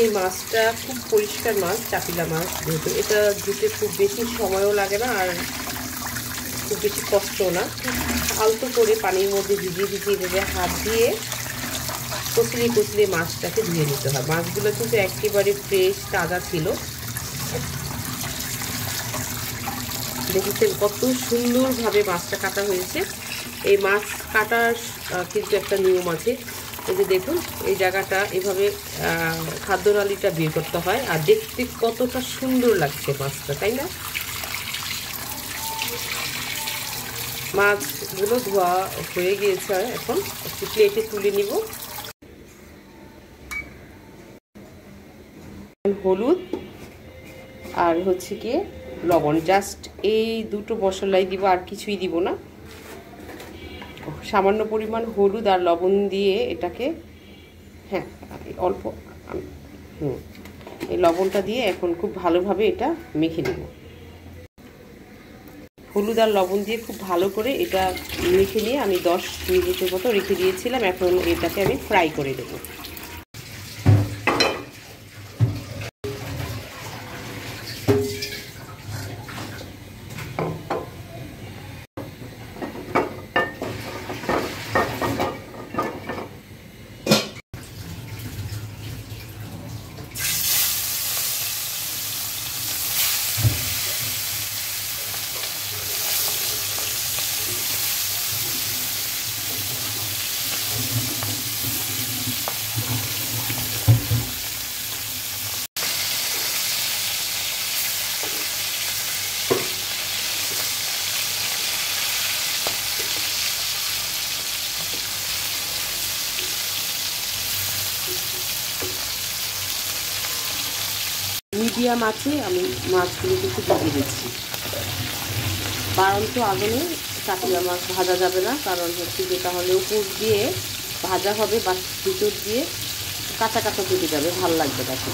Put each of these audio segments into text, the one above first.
এই মাছটা খুব পরিষ্কার মাছ, চাপিলা মাছ যেহেতু। এটা ধুতে খুব বেশি সময়ও লাগে না আর খুব বেশি কষ্টও না। আলতো করে পানির মধ্যে ভিজিয়ে ভিজিয়ে দেবে হাত দিয়ে কচলিয়ে কচলিয়ে মাছটাকে ধুয়ে নিতে হয়। মাছগুলো কিন্তু একেবারে ফ্রেশ তাজা ছিল। দেখেছেন কত সুন্দরভাবে মাছটা কাটা হয়েছে। এই মাছ কাটার কিন্তু একটা নিয়ম আছে। এই যে দেখুন, এই জায়গাটা এভাবে খাদ্যনালীটা বের করতে হয় আর দেখতে কতটা সুন্দর লাগছে মাছটা, তাই না? মাছগুলো ধোয়া হয়ে গিয়েছে এখন, একটু প্লেটে তুলে নিব। হলুদ আর হচ্ছে গিয়ে লবণ জাস্ট এই দুটো মশলাই দিব, আর কিছুই দিব না। সামান্য পরিমাণ হলুদ আর লবণ দিয়ে এটাকে হ্যাঁ অল্প হুম। এই লবণটা দিয়ে এখন খুব ভালোভাবে এটা মেখে নেব। হলুদ আর লবণ দিয়ে খুব ভালো করে এটা মেখে নিয়ে আমি দশ মিনিটের মতো রেখে দিয়েছিলাম এখন এটাকে আমি ফ্রাই করে দেবো। মিডিয়াম আছে, আমি মাছগুলো কিন্তু ডুবিয়ে দিচ্ছি বারন্ত আগুনে কাতলা মাছ ভাজা যাবে না, কারণ হচ্ছে যে তাহলে উপর দিয়ে ভাজা হবে, বা ভিতর দিয়ে কাঁচা কাঁচা কেটে যাবে, ভালো লাগবে তাকে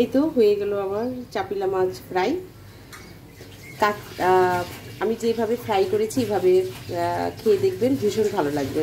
এই তো হয়ে গেল আমার চাপিলা মাছ ফ্রাই। কাক আমি যেভাবে ফ্রাই করেছি, এভাবে খেয়ে দেখবেন ভীষণ ভালো লাগবে।